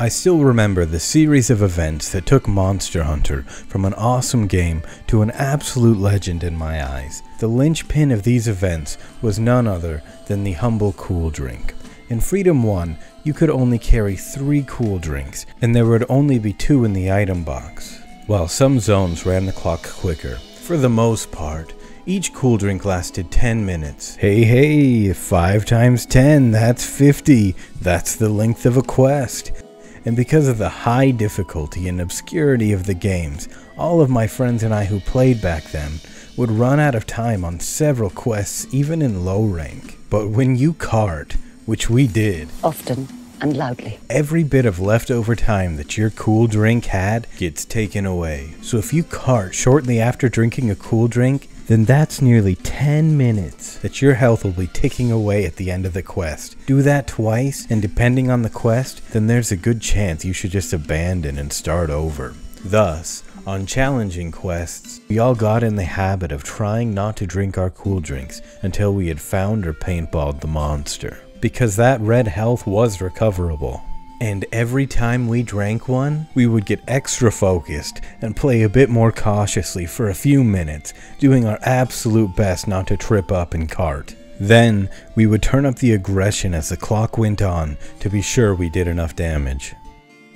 I still remember the series of events that took Monster Hunter from an awesome game to an absolute legend in my eyes. The linchpin of these events was none other than the Humble Cool Drink. In Freedom 1, you could only carry three cool drinks, and there would only be two in the item box, while some zones ran the clock quicker. For the most part, each cool drink lasted 10 minutes. Hey, hey, 5 times 10, that's 50. That's the length of a quest. And because of the high difficulty and obscurity of the games, all of my friends and I who played back then would run out of time on several quests even in low rank. But when you cart, which we did, often and loudly. Every bit of leftover time that your cool drink had gets taken away. So if you cart shortly after drinking a cool drink, then that's nearly 10 minutes that your health will be ticking away at the end of the quest. Do that twice, and depending on the quest, then there's a good chance you should just abandon and start over. Thus, on challenging quests, we all got in the habit of trying not to drink our cool drinks until we had found or paintballed the monster. Because that red health was recoverable. And every time we drank one, we would get extra focused and play a bit more cautiously for a few minutes, doing our absolute best not to trip up and cart. Then, we would turn up the aggression as the clock went on to be sure we did enough damage.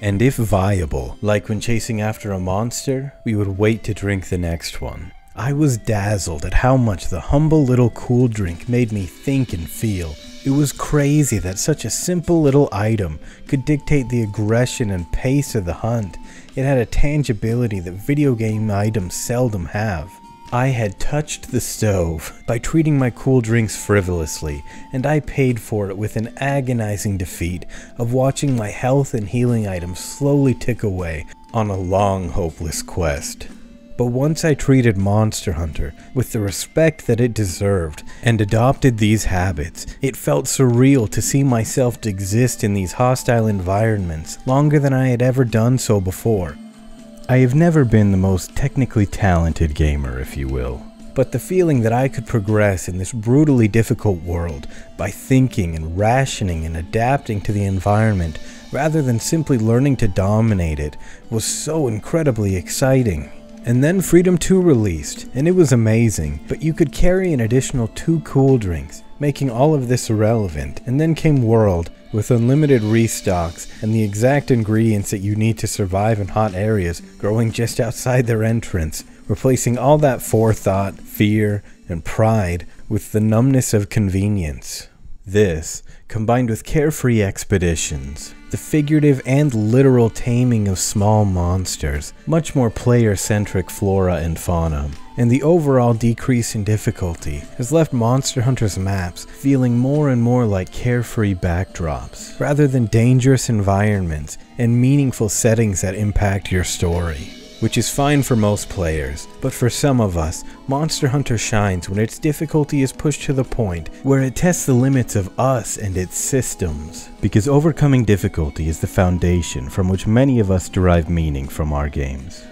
And if viable, like when chasing after a monster, we would wait to drink the next one. I was dazzled at how much the humble little cool drink made me think and feel, it was crazy that such a simple little item could dictate the aggression and pace of the hunt. It had a tangibility that video game items seldom have. I had touched the stove by treating my cool drinks frivolously, and I paid for it with an agonizing defeat of watching my health and healing items slowly tick away on a long, hopeless quest. But once I treated Monster Hunter with the respect that it deserved and adopted these habits, it felt surreal to see myself exist in these hostile environments longer than I had ever done so before. I have never been the most technically talented gamer, if you will, but the feeling that I could progress in this brutally difficult world by thinking and rationing and adapting to the environment rather than simply learning to dominate it was so incredibly exciting. And then Freedom 2 released, and it was amazing, but you could carry an additional two cool drinks, making all of this irrelevant. And then came World, with unlimited restocks and the exact ingredients that you need to survive in hot areas growing just outside their entrance, replacing all that forethought, fear, and pride with the numbness of convenience. This, combined with carefree expeditions, the figurative and literal taming of small monsters, much more player-centric flora and fauna, and the overall decrease in difficulty has left Monster Hunter's maps feeling more and more like carefree backdrops, rather than dangerous environments and meaningful settings that impact your story which is fine for most players, but for some of us, Monster Hunter shines when its difficulty is pushed to the point where it tests the limits of us and its systems. Because overcoming difficulty is the foundation from which many of us derive meaning from our games.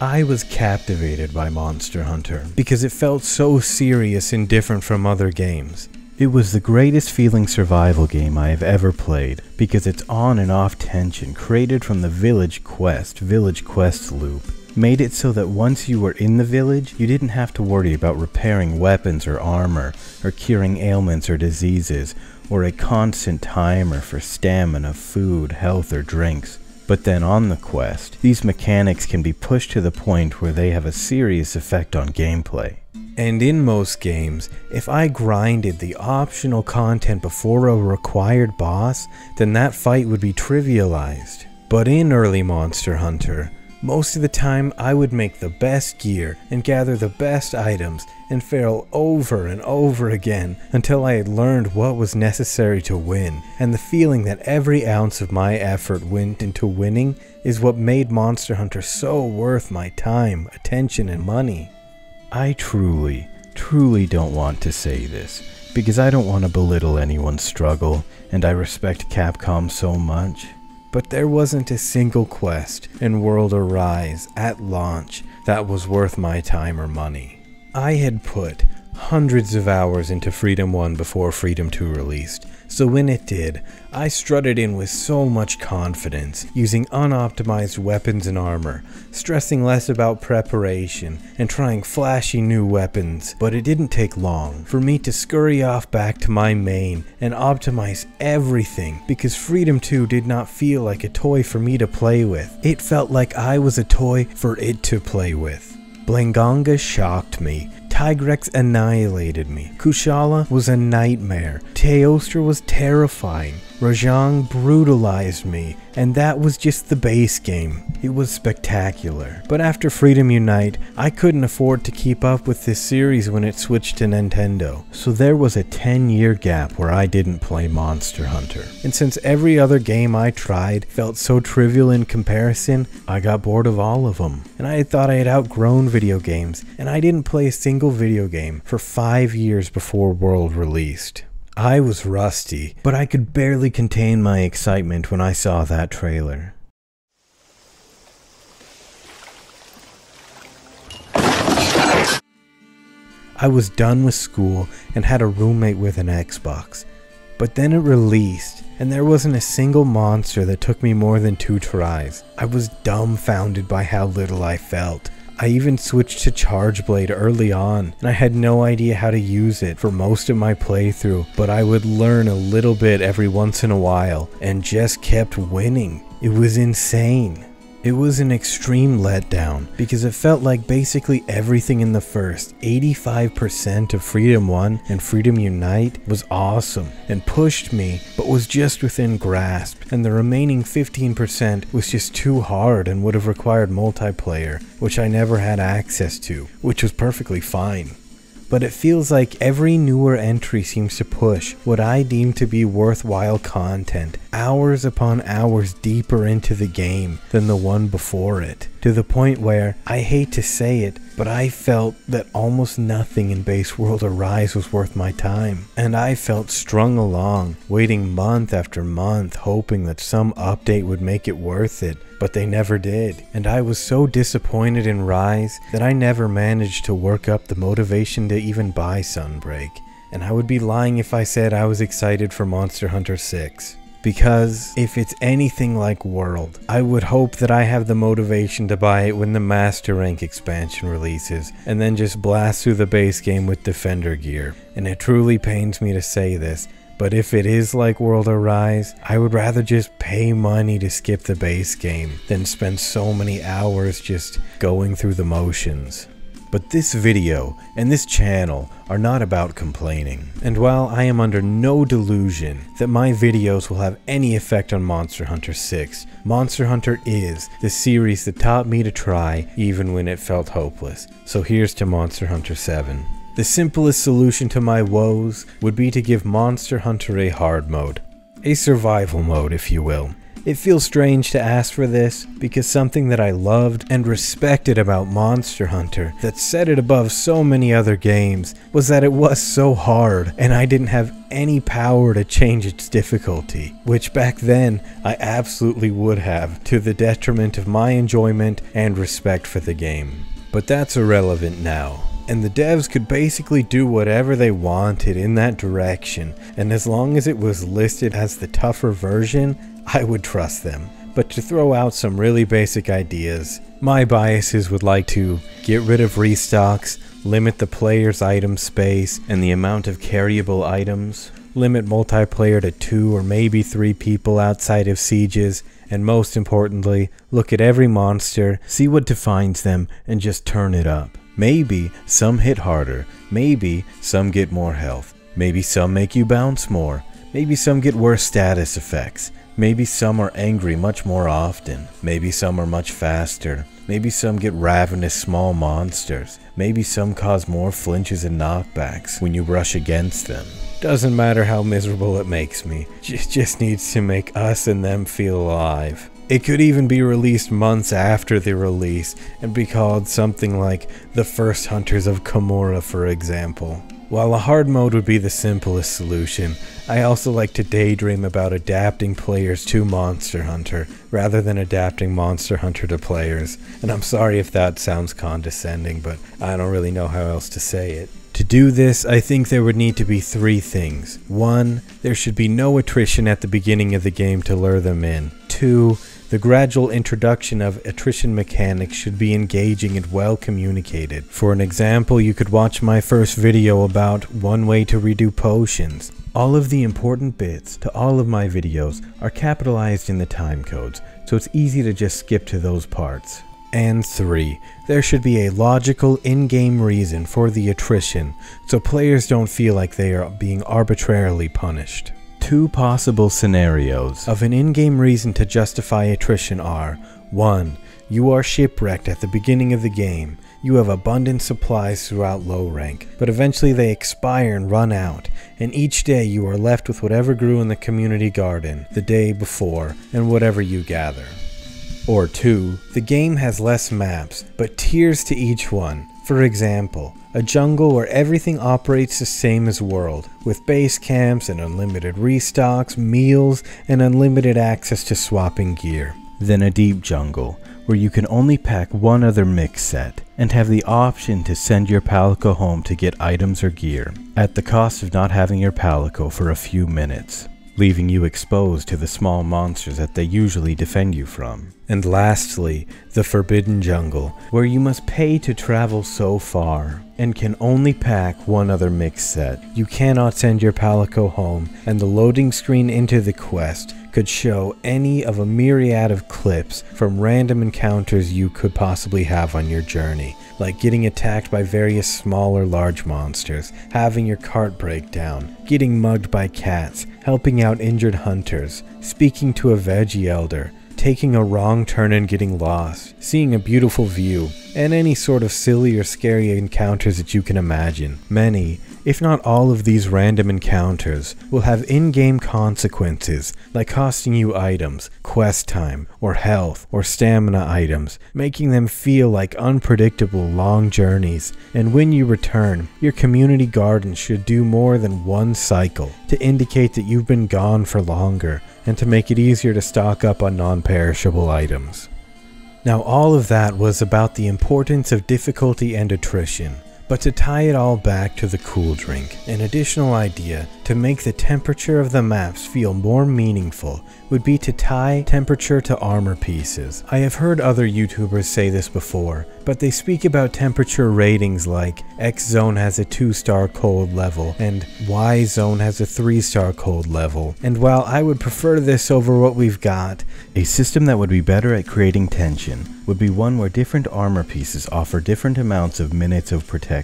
I was captivated by Monster Hunter because it felt so serious and different from other games. It was the greatest feeling survival game I have ever played because its on and off tension created from the village quest, village quest loop made it so that once you were in the village, you didn't have to worry about repairing weapons or armor, or curing ailments or diseases, or a constant timer for stamina, food, health, or drinks. But then on the quest, these mechanics can be pushed to the point where they have a serious effect on gameplay. And in most games, if I grinded the optional content before a required boss, then that fight would be trivialized. But in early Monster Hunter, most of the time I would make the best gear and gather the best items and fail over and over again until I had learned what was necessary to win, and the feeling that every ounce of my effort went into winning is what made Monster Hunter so worth my time, attention, and money. I truly, truly don't want to say this, because I don't want to belittle anyone's struggle, and I respect Capcom so much. But there wasn't a single quest in World Arise at launch that was worth my time or money. I had put hundreds of hours into Freedom 1 before Freedom 2 released, So when it did, I strutted in with so much confidence, using unoptimized weapons and armor, stressing less about preparation, and trying flashy new weapons. But it didn't take long for me to scurry off back to my main and optimize everything because Freedom 2 did not feel like a toy for me to play with. It felt like I was a toy for it to play with. Blangonga shocked me. Tigrex annihilated me. Kushala was a nightmare. Teostra was terrifying. Rajang brutalized me, and that was just the base game. It was spectacular. But after Freedom Unite, I couldn't afford to keep up with this series when it switched to Nintendo, so there was a 10 year gap where I didn't play Monster Hunter. And since every other game I tried felt so trivial in comparison, I got bored of all of them. And I thought I had outgrown video games, and I didn't play a single video game for 5 years before World released. I was rusty, but I could barely contain my excitement when I saw that trailer. I was done with school and had a roommate with an Xbox. But then it released, and there wasn't a single monster that took me more than two tries. I was dumbfounded by how little I felt. I even switched to Charge Blade early on, and I had no idea how to use it for most of my playthrough, but I would learn a little bit every once in a while, and just kept winning. It was insane. It was an extreme letdown because it felt like basically everything in the first 85% of Freedom 1 and Freedom Unite was awesome and pushed me but was just within grasp and the remaining 15% was just too hard and would have required multiplayer which I never had access to which was perfectly fine but it feels like every newer entry seems to push what I deem to be worthwhile content hours upon hours deeper into the game than the one before it, to the point where, I hate to say it, but I felt that almost nothing in Base World Arise was worth my time. And I felt strung along, waiting month after month, hoping that some update would make it worth it, but they never did. And I was so disappointed in Rise that I never managed to work up the motivation to even buy Sunbreak. And I would be lying if I said I was excited for Monster Hunter 6 because if it's anything like World, I would hope that I have the motivation to buy it when the Master Rank expansion releases, and then just blast through the base game with Defender gear. And it truly pains me to say this, but if it is like World Arise, I would rather just pay money to skip the base game than spend so many hours just going through the motions. But this video and this channel are not about complaining. And while I am under no delusion that my videos will have any effect on Monster Hunter 6, Monster Hunter is the series that taught me to try even when it felt hopeless. So here's to Monster Hunter 7. The simplest solution to my woes would be to give Monster Hunter a hard mode. A survival mode, if you will. It feels strange to ask for this because something that I loved and respected about Monster Hunter that set it above so many other games was that it was so hard and I didn't have any power to change its difficulty, which back then I absolutely would have to the detriment of my enjoyment and respect for the game. But that's irrelevant now and the devs could basically do whatever they wanted in that direction, and as long as it was listed as the tougher version, I would trust them. But to throw out some really basic ideas, my biases would like to get rid of restocks, limit the player's item space and the amount of carryable items, limit multiplayer to two or maybe three people outside of sieges, and most importantly, look at every monster, see what defines them, and just turn it up. Maybe some hit harder, maybe some get more health, maybe some make you bounce more, maybe some get worse status effects, Maybe some are angry much more often. Maybe some are much faster. Maybe some get ravenous small monsters. Maybe some cause more flinches and knockbacks when you rush against them. Doesn't matter how miserable it makes me. It just needs to make us and them feel alive. It could even be released months after the release and be called something like The First Hunters of Kamura, for example. While a hard mode would be the simplest solution, I also like to daydream about adapting players to Monster Hunter rather than adapting Monster Hunter to players. And I'm sorry if that sounds condescending, but I don't really know how else to say it. To do this, I think there would need to be three things. One, there should be no attrition at the beginning of the game to lure them in. Two, the gradual introduction of attrition mechanics should be engaging and well communicated. For an example, you could watch my first video about one way to redo potions. All of the important bits to all of my videos are capitalized in the timecodes, so it's easy to just skip to those parts. And 3. There should be a logical in-game reason for the attrition, so players don't feel like they are being arbitrarily punished. Two possible scenarios of an in-game reason to justify attrition are 1. You are shipwrecked at the beginning of the game. You have abundant supplies throughout low rank, but eventually they expire and run out, and each day you are left with whatever grew in the community garden the day before and whatever you gather. Or 2. The game has less maps, but tiers to each one. For example, a jungle where everything operates the same as world, with base camps and unlimited restocks, meals, and unlimited access to swapping gear. Then a deep jungle, where you can only pack one other mix set, and have the option to send your palico home to get items or gear, at the cost of not having your palico for a few minutes leaving you exposed to the small monsters that they usually defend you from. And lastly, the Forbidden Jungle, where you must pay to travel so far, and can only pack one other mix set. You cannot send your Palico home, and the loading screen into the quest could show any of a myriad of clips from random encounters you could possibly have on your journey, like getting attacked by various small or large monsters, having your cart break down, getting mugged by cats, helping out injured hunters, speaking to a veggie elder, taking a wrong turn and getting lost, seeing a beautiful view, and any sort of silly or scary encounters that you can imagine. Many, if not all of these random encounters will have in-game consequences, like costing you items, quest time, or health, or stamina items, making them feel like unpredictable long journeys, and when you return, your community garden should do more than one cycle to indicate that you've been gone for longer, and to make it easier to stock up on non-perishable items. Now all of that was about the importance of difficulty and attrition, but to tie it all back to the cool drink, an additional idea to make the temperature of the maps feel more meaningful would be to tie temperature to armor pieces. I have heard other YouTubers say this before, but they speak about temperature ratings like X zone has a 2 star cold level and Y zone has a 3 star cold level. And while I would prefer this over what we've got, a system that would be better at creating tension would be one where different armor pieces offer different amounts of minutes of protection.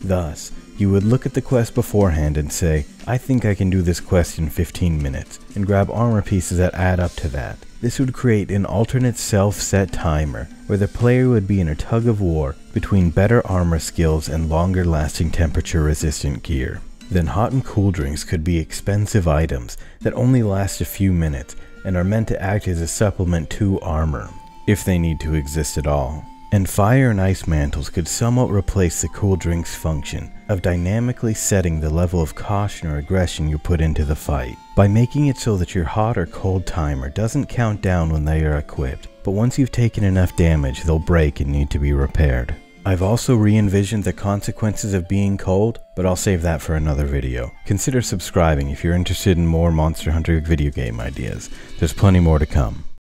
Thus, you would look at the quest beforehand and say, I think I can do this quest in 15 minutes, and grab armor pieces that add up to that. This would create an alternate self-set timer, where the player would be in a tug of war between better armor skills and longer lasting temperature resistant gear. Then hot and cool drinks could be expensive items that only last a few minutes and are meant to act as a supplement to armor, if they need to exist at all. And fire and ice mantles could somewhat replace the cool drink's function of dynamically setting the level of caution or aggression you put into the fight, by making it so that your hot or cold timer doesn't count down when they are equipped, but once you've taken enough damage they'll break and need to be repaired. I've also re-envisioned the consequences of being cold, but I'll save that for another video. Consider subscribing if you're interested in more Monster Hunter video game ideas. There's plenty more to come.